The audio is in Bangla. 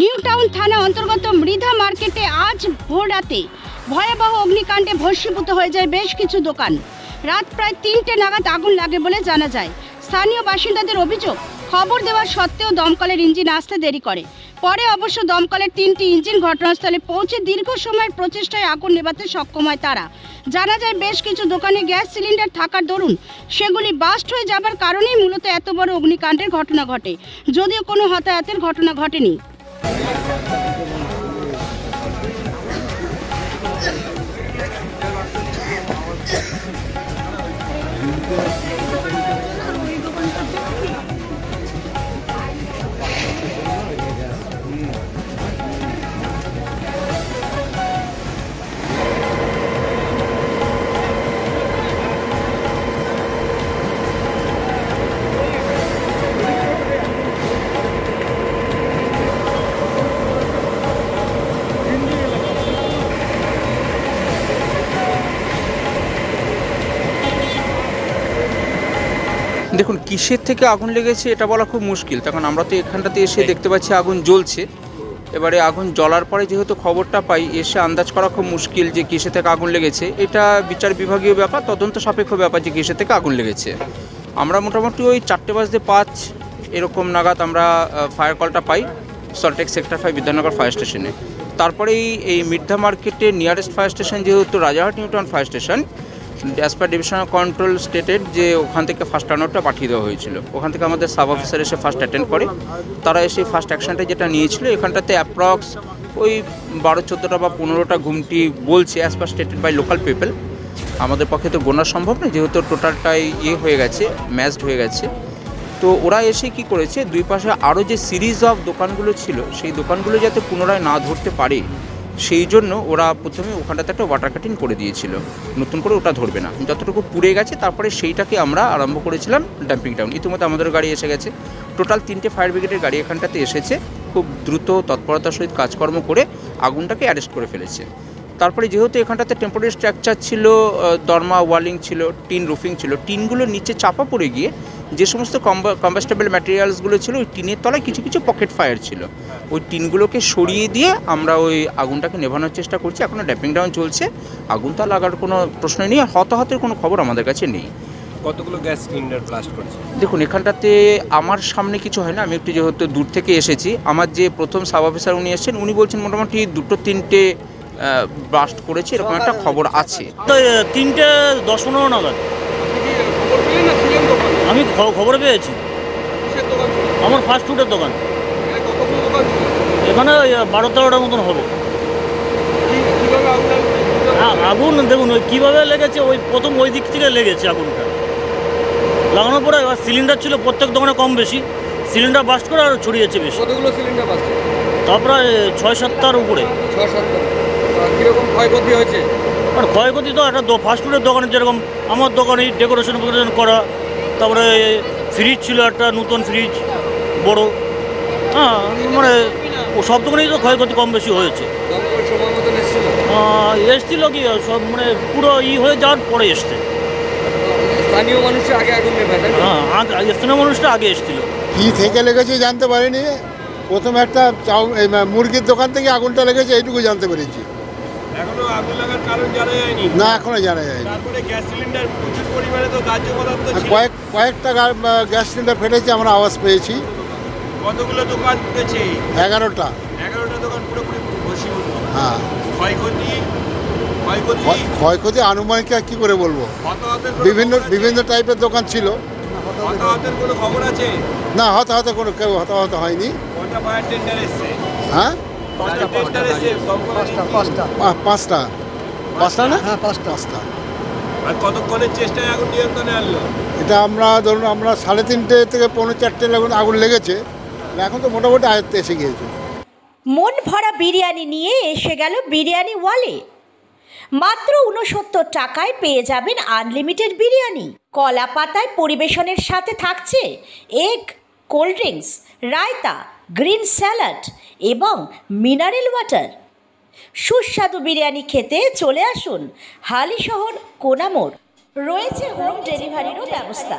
নিউ টাউন থানা অন্তর্গত মৃধা মার্কেটে আজ ভোর রাতে ভয়াবহ অগ্নিকাণ্ডে ভস্মীভূত হয়ে যায় বেশ কিছু দোকান। রাত প্রায় তিনটে নাগাদ আগুন লাগে বলে জানা যায়। স্থানীয় বাসিন্দাদের অভিযোগ, খবর দেওয়ার সত্ত্বেও দমকলের ইঞ্জিন আসতে দেরি করে। পরে অবশ্য দমকলের তিনটি ইঞ্জিন ঘটনাস্থলে পৌঁছে দীর্ঘ সময়ের প্রচেষ্টায় আগুন নেভাতে সক্ষম হয় তারা। জানা যায়, বেশ কিছু দোকানে গ্যাস সিলিন্ডার থাকার দরুন সেগুলি বাস্ট হয়ে যাবার কারণেই মূলত এত বড় অগ্নিকাণ্ডের ঘটনা ঘটে। যদিও কোনো হতাহতের ঘটনা ঘটেনি। দেখুন কিসের থেকে আগুন লেগেছে এটা বলা খুব মুশকিল। তখন আমরা তো এখানটাতে এসে দেখতে পাচ্ছি আগুন জ্বলছে। এবারে আগুন জ্বলার পরে যেহেতু খবরটা পাই এসে আন্দাজ করা খুব মুশকিল যে কিসে থেকে আগুন লেগেছে। এটা বিচার বিভাগীয় ব্যাপার তদন্ত সাপেক্ষ ব্যাপার যে কিসে থেকে আগুন লেগেছে। আমরা মোটামুটি ওই চারটে বাজতে পাঁচ এরকম নাগাদ আমরা ফায়ার কলটা পাই Saltlake sector five Bidyanagar fire স্টেশনে তারপরেই এই মির্ধা মার্কেটে নিয়ারেস্ট ফায়ার স্টেশন যেহেতু Rajarhat Newtown fire station as divisional control stated যে ওখান থেকে ফার্স্ট টার্নআউটটা পাঠিয়ে দেওয়া হয়েছিল। ওখান থেকে আমাদের সাব অফিসার এসে ফার্স্ট অ্যাটেন্ড করে। তারা এসে ফার্স্ট অ্যাকশনটা যেটা নিয়েছিল, এখানটাতে অ্যাপ্রক্স ওই বারো, চোদ্দোটা বা পনেরোটা ঘুমটি বলছে as per stated by local people আমাদের পক্ষে তো গোনা সম্ভব না যেহেতু টোটালটাই ইয়ে হয়ে গেছে ম্যাচড হয়ে গেছে। তো ওরা এসে কি করেছে, দুই পাশে আরও যে সিরিজ অফ দোকানগুলো ছিল, সেই দোকানগুলো যাতে পুনরায় না ধরতে পারে সেই জন্য ওরা প্রথমে ওখানটাতে একটা ওয়াটার কাটিং করে দিয়েছিল। নতুন করে ওটা ধরবে না। যতটুকু পুড়ে গেছে, তারপরে সেইটাকে আমরা আরম্ভ করেছিলাম ডাম্পিং ডাউন ইতিমধ্যে আমাদের গাড়ি এসে গেছে। টোটাল তিনটে ফায়ার ব্রিগেডের গাড়ি এখানটাতে এসেছে। খুব দ্রুত তৎপরতার সহিত কাজকর্ম করে আগুনটাকে অ্যারেস্ট করে ফেলেছে। তারপরে যেহেতু এখানটাতে টেম্পোরারি স্ট্রাকচার ছিল দরমা ওয়ালিং ছিল, টিন রুফিং ছিল, টিনগুলো নিচে চাপা পড়ে গিয়ে যে সমস্ত কম্বাস্টেবল ম্যাটেরিয়ালসগুলো ছিল ওই টিনের তলায় কিছু কিছু পকেট ফায়ার ছিল। ওই টিনগুলোকে সরিয়ে দিয়ে আমরা ওই আগুনটাকে নেভানোর চেষ্টা করছি। এখনও ড্যাপিং ডাউন চলছে। আগুন তা লাগার কোনো প্রশ্নই নেই আর হতাহতের কোনো খবর আমাদের কাছে নেই। কতগুলো গ্যাস সিলিন্ডার ব্লাস্ট করেছে? দেখুন এখানটাতে আমার সামনে কিছু হয় না আমি একটু যেহেতু দূর থেকে এসেছি। আমার যে প্রথম সাব অফিসার উনি এসেছেন উনি বলছেন মোটামুটি দুটো তিনটে ব্লাস্ট করেছে এরকম একটা খবর আছে। তো তিনটে দশ পনেরো নাগাদ। আমি খবর পেয়েছি। আমার ফাস্ট ফুডের দোকান। এখানে ওই বারো তেরোটার মতন হবে। আ- আগুন দেখুন ওই কীভাবে লেগেছে ওই প্রথম ওই দিক থেকে লেগেছে আগুনটা। লাগানোর পরে এবার সিলিন্ডার ছিল প্রত্যেক দোকানে কম বেশি। সিলিন্ডার বাস্ট করে আর ছড়িয়েছে বেশি। কতগুলো সিলিন্ডার বাস্ট তারপরে ছয় সাতটার উপরে। ছ সাতটা। কীরকম ক্ষয়ক্ষতি হয়েছে? আর ক্ষয়ক্ষতি তো একটা ফাস্টফুডের দোকানে যেরকম আমার দোকানে ডেকোরেশন ফেকোরেশন করা তারপরে ফ্রিজ ছিল একটা নতুন ফ্রিজ বড়। হ্যাঁ মানে ও সব দোকানেই তো ক্ষয়ক্ষতি কম বেশি হয়েছে। এসেছিল কি সব মানে পুরো ই হয়ে যাওয়ার পরে এসছে। স্থানীয় আগে আগুন? হ্যাঁ আগে স্থানীয় মানুষটা আগে এসছিল। কি থেকে লেগেছে জানতে পারিনি। প্রথম একটা চাউ মুরগির দোকান থেকে আগুনটা লেগেছে এইটুকু জানতে পেরেছি। এখনও আগুন লাগার কারণ জানা যায়নি না এখনও জানা যায়নি তারপরে গ্যাস সিলিন্ডার প্রচুর পরিমাণে তো দাহ্য পদার্থ ছিল। কয়েক কয়েকটা গ্যাস সিলিন্ডার ফেটেছে আমরা আওয়াজ পেয়েছি। কতগুলো দোকান উঠেছে এগারোটা। এগারোটা দোকান পুরোপুরি ভসীভূত হ্যাঁ। ক্ষয়ক্ষতি? ক্ষয়ক্ষতি? আনুমানিক কি করে বলব? বিভিন্ন বিভিন্ন টাইপের দোকান ছিল। হতাহতের কোনো খবর আছে? না হতাহত কোনো কেউ হতাহত হয়নি। হ্যাঁ? পাঁচটা পাঁচটা না? হ্যাঁ পাঁচটা। পাঁচটা। আর কতক্ষণের চেষ্টায় আগুন নিয়ন্ত্রণে আনলো? এটা আমরা ধরুন আমরা সাড়ে তিনটে থেকে পৌনে চারটে লাগুন আগুন লেগেছে। এখন তো মোটামুটি আয়ত্তে এসে গিয়েছে। মন ভরা বিরিয়ানি নিয়ে এসে গেল বিরিয়ানি ওয়ালে। মাত্র উনসত্তর টাকায় পেয়ে যাবেন আনলিমিটেড বিরিয়ানি। কলা পাতায় পরিবেশনের সাথে থাকছে egg cold drinks raita green salad এবং মিনারেল ওয়াটার। সুস্বাদু বিরিয়ানি খেতে চলে আসুন হালিশহর কোনামোড়। রয়েছে হোম ডেলিভারিরও ব্যবস্থা।